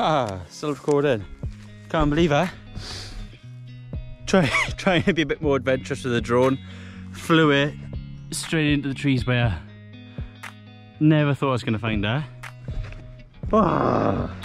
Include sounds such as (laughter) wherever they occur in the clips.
Ah, still recording. Can't believe it. Try, (laughs) trying to be a bit more adventurous with the drone. Flew it straight into the trees where never thought I was going to find her. Oh.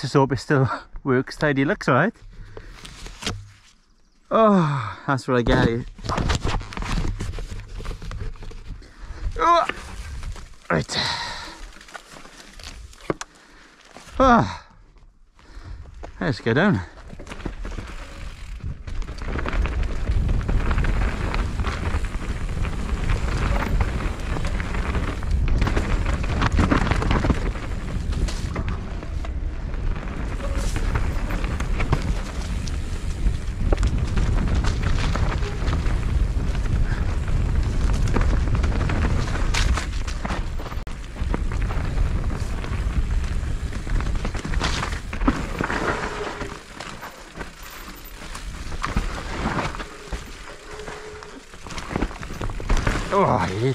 Hope it still (laughs) works tidy. Looks alright. Oh, that's what I get it. Oh. Right. Oh. Let's go down. Oh,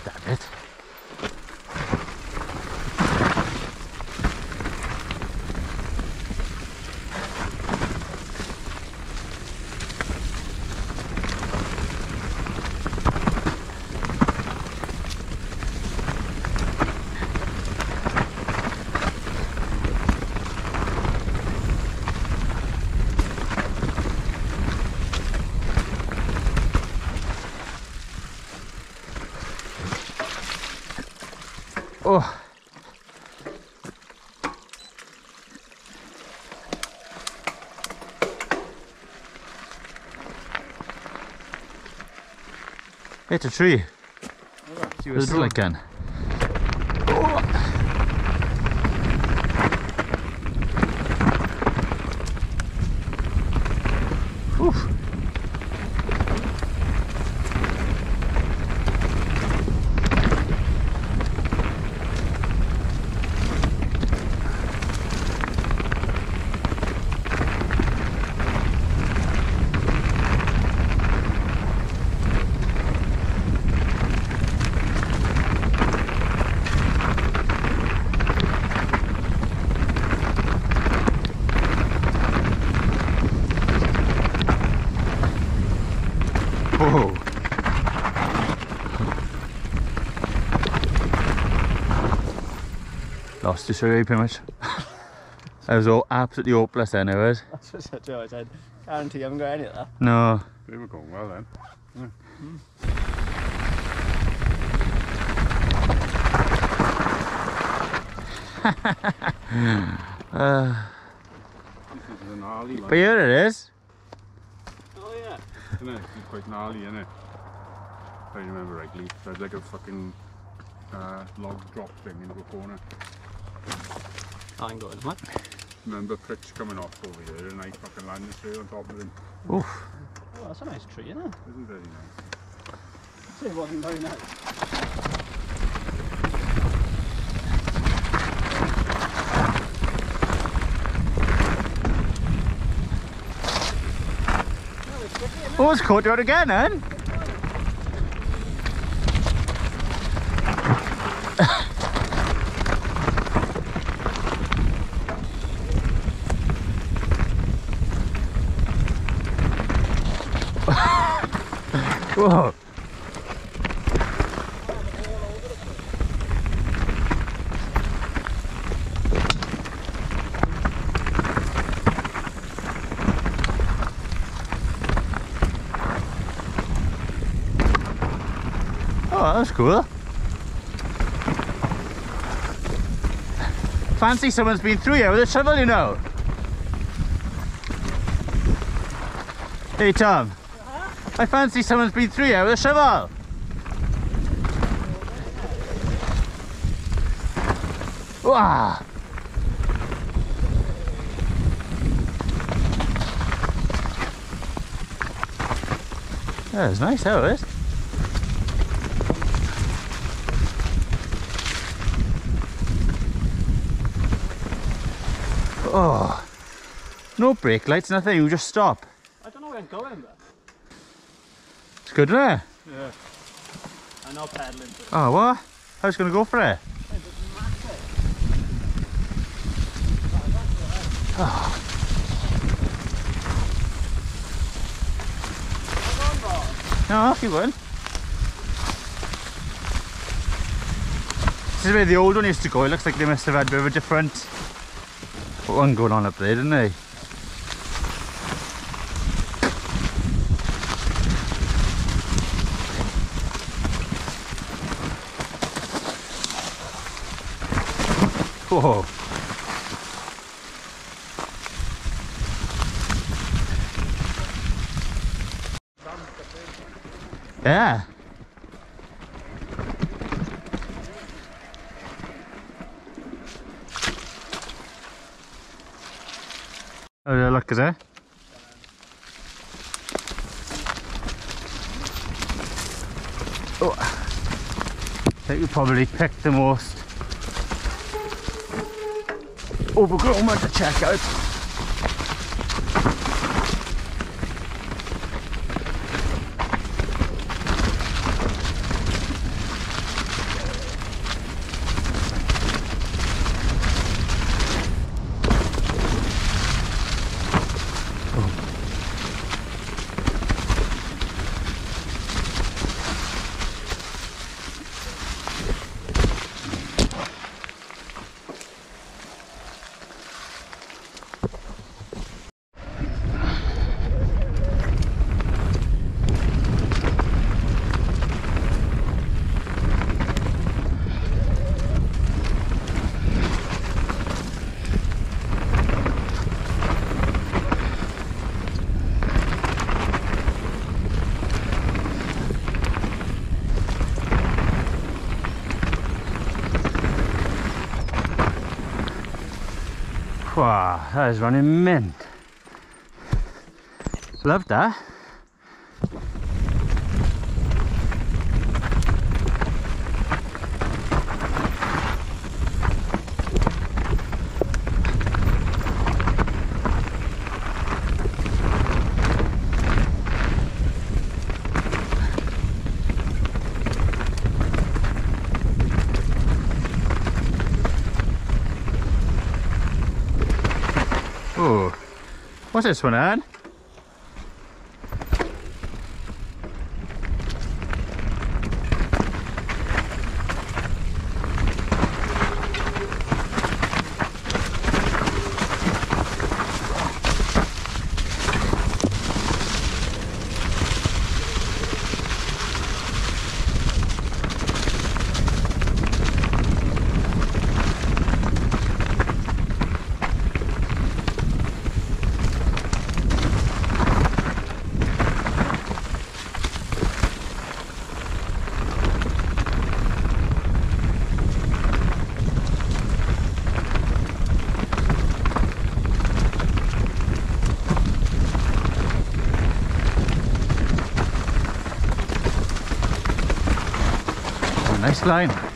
Hit a tree. See drill gun. Oof. Whoa. Lost your survey pretty much. (laughs) I was all absolutely hopeless then, I was. That's what I said to her. I said, guarantee you haven't got any of that. No. We were going well then. Uh, (laughs) This is a gnarly but here it is. Yeah. Isn't it? It's quite gnarly, isn't it? If I remember rightly. There's like a fucking uh, log drop thing into a corner. I ain't got as much. Remember Pritch coming off over here and I fucking landed straight on top of him. Oof. Oh, that's a nice tree, isn't it? Isn't very nice. It wasn't very nice. Oh, Almost caught you out again, eh? (laughs) Whoa. Fancy someone's been through here with a shovel, you know. Hey Tom, I fancy someone's been through here with a shovel. Wow. That was nice, that was. Oh, no brake lights, nothing. You just stop. I don't know where I'm going, but. It's good, it? Yeah. I'm not pedaling. But Oh, what? I was going to go for it. Ah. No, keep going. This is where the old one used to go. It looks like they must have had a bit of a different one going on up there, didn't they? Whoa. Yeah. That. Oh. I think we probably picked the most oh, overgrown one to check out. Wow, that is running mint. Love that. Oh, what's this one, Anne? Oh,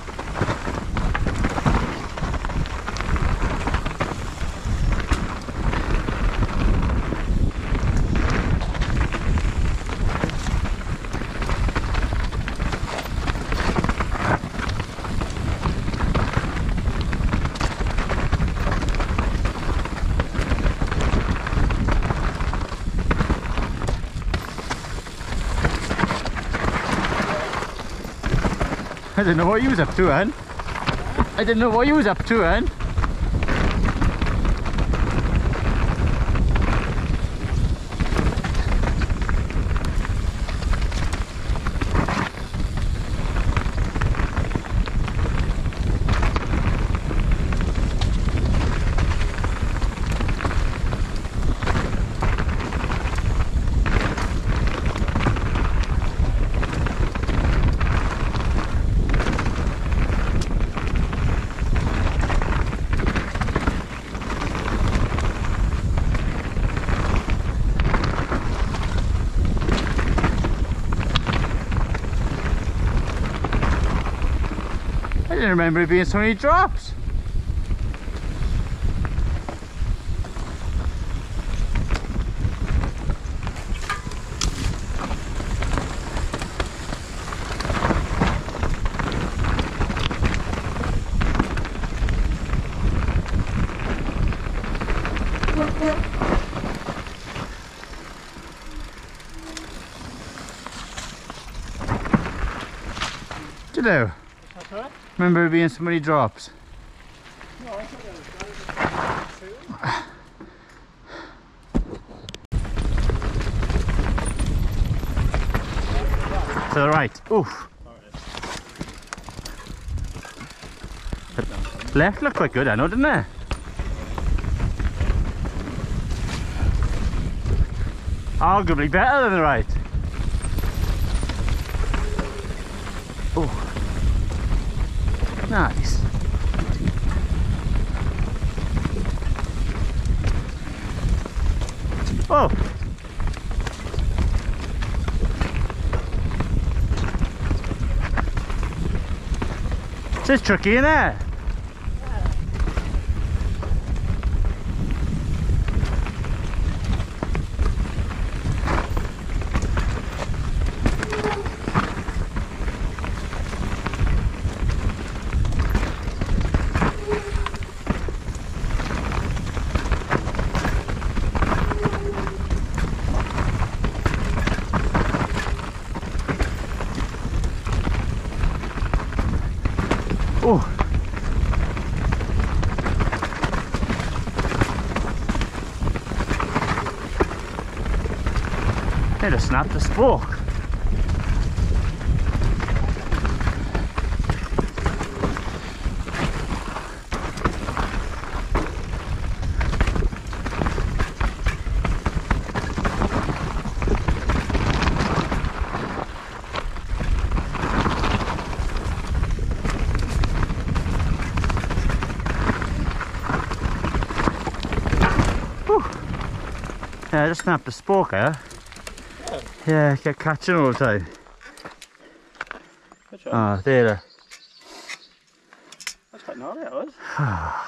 I didn't know what you was up to, Anne. I didn't know what you was up to, Anne. Didn't remember it being so many drops. Right. Remember being so many drops? To the right. Oof. Left looked quite good, I know, didn't it? Arguably better than the right. Nice. Oh. It's tricky, isn't it? Just snapped the spoke. Yeah, I just snapped the spoke eh? Yeah, get catching all the time. Ah, there. That's quite gnarly, that was. (sighs)